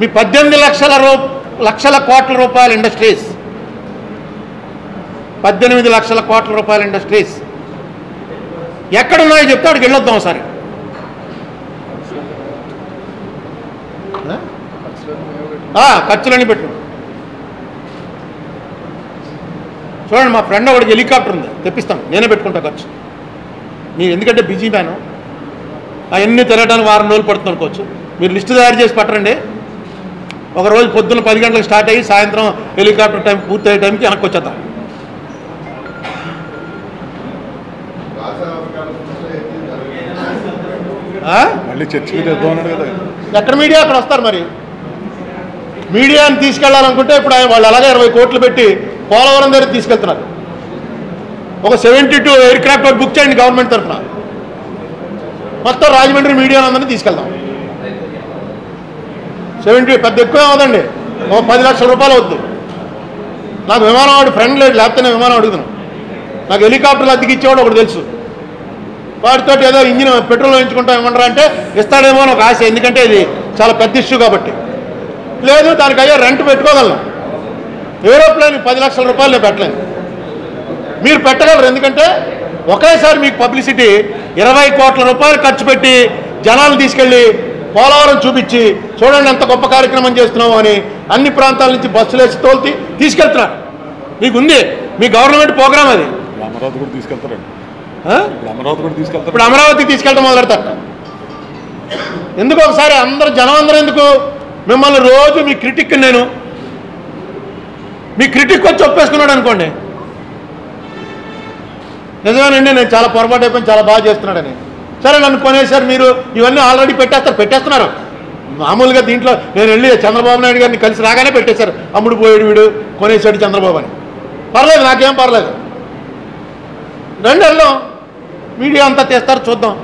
మీ పద్దెనిమిది లక్షల రూ లక్షల కోట్ల రూపాయల ఇండస్ట్రీస్. పద్దెనిమిది లక్షల కోట్ల రూపాయల ఇండస్ట్రీస్. ఎక్కడున్నాయో చెప్తే అక్కడికి వెళ్ళొద్దాం ఒకసారి. ఖర్చులన్నీ పెట్టు. చూడండి మా ఫ్రెండ్ ఒకటి హెలికాప్టర్ ఉంది. తెప్పిస్తాను. నేనే పెట్టుకుంటా ఖర్చు. మీరు ఎందుకంటే బిజీ మ్యాను. అవన్నీ తిరగడానికి వారం రోజులు పడుతుంది అనుకోవచ్చు. మీరు లిస్టు తయారు చేసి పట్టరండి. ఒక రోజు పొద్దున్న పది గంటలకు స్టార్ట్ అయ్యి సాయంత్రం హెలికాప్టర్ టైం పూర్తి అయ్యే టైంకి వెనక్కి వచ్చేద్దాం? మళ్ళీ ఎక్కడ మీడియా? అక్కడ వస్తారు మరి. మీడియాని తీసుకెళ్ళాలనుకుంటే ఇప్పుడు ఆయన వాళ్ళు అలాగే ఇరవై కోట్లు పెట్టి పోలవరం దగ్గర తీసుకెళ్తున్నారు. ఒక seventy two aircraft book చేయండి గవర్నమెంట్ తరఫున. మొత్తం రాజమండ్రి మీడియా అందరినీ తీసుకెళ్దాం. సెవెంటీ పెద్ద ఎక్కువ అవదండి ఒక పది లక్షల రూపాయలు అవుద్ది. నాకు విమానం వాడు ఫ్రెండ్ లేడు లేకపోతే నేను విమానం అడుగుతున్నాను నాకు హెలికాప్టర్లు అద్దెకి ఇచ్చేవాడు ఒకటి తెలుసు. వాటితో ఏదో ఇంజిన్ పెట్రోల్ వేయించుకుంటాం ఏమన్నారా అంటే ఇస్తాడేమో అని ఒక ఆశ ఎందుకంటే ఇది చాలా పెద్ద ఇష్యూ కాబట్టి. లేదు దానికి అయ్యే రెంట్ పెట్టుకోగలను. ఏరోప్లేన్ పది లక్షల రూపాయలు నేను పెట్టలేను. మీరు పెట్టగలరు ఎందుకంటే ఒకేసారి మీకు పబ్లిసిటీ ఇరవై కోట్ల రూపాయలు ఖర్చు పెట్టి జనాలు తీసుకెళ్ళి పోలవరం చూపించి చూడండి ఎంత గొప్ప కార్యక్రమం చేస్తున్నాము అని అన్ని ప్రాంతాల నుంచి బస్సులు వేసి తోల్తి తీసుకెళ్తున్నారు. మీకు ఉంది మీ గవర్నమెంట్ ప్రోగ్రామ్ అది. అమరావతి కూడా తీసుకెళ్తారండి. అమరావతి కూడా తీసుకెళ్తారు ఇప్పుడు అమరావతి తీసుకెళ్ళడం మొదలెడతారు ఎందుకు ఒకసారి అందరు జనం అందరూ ఎందుకు? మిమ్మల్ని రోజు మీ క్రిటిక్ నేను మీ క్రిటిక్ వచ్చి ఒప్పేసుకున్నాడు అనుకోండి. నిజమేనండి నేను చాలా పొరపాటు అయిపోయింది చాలా బాగా చేస్తున్నాడని. సరే నన్ను కొనేసారు మీరు. ఇవన్నీ ఆల్రెడీ పెట్టేస్తారు. పెట్టేస్తున్నారు. మామూలుగా దీంట్లో నేను వెళ్ళి చంద్రబాబు నాయుడు గారిని కలిసి రాగానే పెట్టేశారు. అమ్ముడు పోయాడు వీడు కొనేసాడు చంద్రబాబు అని. పర్లేదు నాకేం పర్లేదు. రండి వెళ్దాం మీడియా అంతా తీస్తారు చూద్దాం.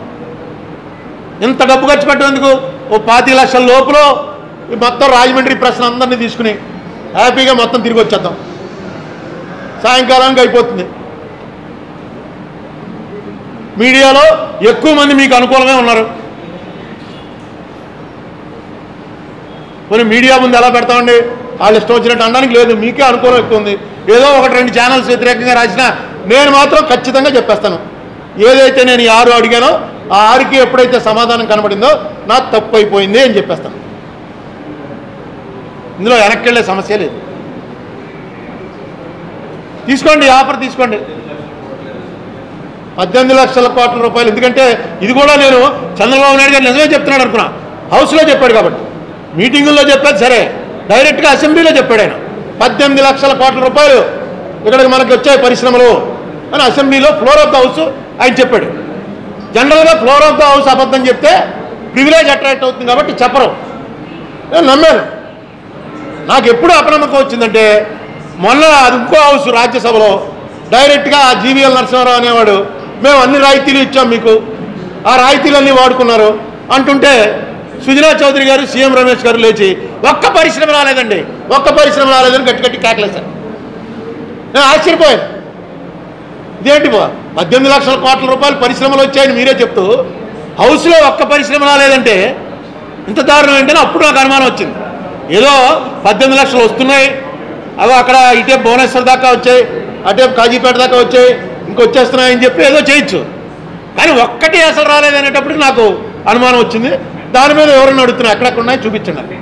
ఇంత డబ్బు ఖర్చు పెట్టేందుకు ఓ పాతి లక్షల లోపల ఈ మొత్తం రాజమండ్రి ప్రశ్న అందరినీ తీసుకుని హ్యాపీగా మొత్తం తిరిగి వచ్చేద్దాం. సాయంకాలానికి అయిపోతుంది. మీడియాలో ఎక్కువ మంది మీకు అనుకూలంగా ఉన్నారు. మరి మీడియా ముందు ఎలా పెడతామండి? వాళ్ళు ఇష్టం వచ్చినట్టు అనడానికి లేదు మీకే అనుకూలం ఎక్కువ ఉంది. ఏదో ఒకటి రెండు ఛానల్స్ వ్యతిరేకంగా రాసినా నేను మాత్రం ఖచ్చితంగా చెప్పేస్తాను. ఏదైతే నేను ఆరు అడిగానో ఆ ఆరుకి ఎప్పుడైతే సమాధానం కనబడిందో నా తప్పు అయిపోయింది అని చెప్పేస్తాను. ఇందులో వెనక్కి వెళ్ళే సమస్య లేదు. తీసుకోండి ఆఫర్ తీసుకోండి. పద్దెనిమిది లక్షల కోట్ల రూపాయలు. ఎందుకంటే ఇది కూడా నేను చంద్రబాబు నాయుడు గారు నిజమే చెప్తున్నాడు అనుకున్నా. హౌస్లో చెప్పాడు కాబట్టి. మీటింగుల్లో చెప్పాడు సరే. డైరెక్ట్గా అసెంబ్లీలో చెప్పాడు ఆయన. పద్దెనిమిది లక్షల కోట్ల రూపాయలు ఇక్కడికి మనకి వచ్చాయి పరిశ్రమలు అని అసెంబ్లీలో ఫ్లోర్ ఆఫ్ ద హౌస్ ఆయన చెప్పాడు. జనరల్గా ఫ్లోర్ ఆఫ్ ద హౌస్ అబద్ధం చెప్తే ప్రివిలేజ్ అట్రాక్ట్ అవుతుంది కాబట్టి చెప్పరు. నేను నమ్మాను. నాకు ఎప్పుడు అపనమ్మకం వచ్చిందంటే మొన్న అది ఇంకో హౌస్ రాజ్యసభలో డైరెక్ట్గా ఆ జీవీఎల్ నరసింహారావు అనేవాడు మేము అన్ని రాయితీలు ఇచ్చాం మీకు. ఆ రాయితీలన్నీ వాడుకున్నారు. అంటుంటే సుజనా చౌదరి గారు సీఎం రమేష్ గారు లేచి ఒక్క పరిశ్రమ రాలేదండి. ఒక్క పరిశ్రమ రాలేదని గట్టి గట్టి కేకలేశారు నేను ఆశ్చర్యపోయాను. ఇదేంటి బా? పద్దెనిమిది లక్షల కోట్ల రూపాయలు పరిశ్రమలు వచ్చాయని మీరే చెప్తూ హౌస్లో ఒక్క పరిశ్రమ రాలేదంటే ఇంత దారుణం ఏంటని అప్పుడు నాకు అనుమానం వచ్చింది. ఏదో పద్దెనిమిది లక్షలు వస్తున్నాయి. అవి అక్కడ ఇటే భువనేశ్వర్ దాకా వచ్చాయి అటే కాజీపేట దాకా వచ్చాయి. ఇంకొచ్చేస్తున్నాయని చెప్పి ఏదో చేయొచ్చు. కానీ ఒక్కటి అసలు రాలేదనేటప్పటికి నాకు అనుమానం వచ్చింది. దాని మీద ఎవరైనా అడుగుతున్నా? ఎక్కడెక్కడ ఉన్నాయో? చూపించండి.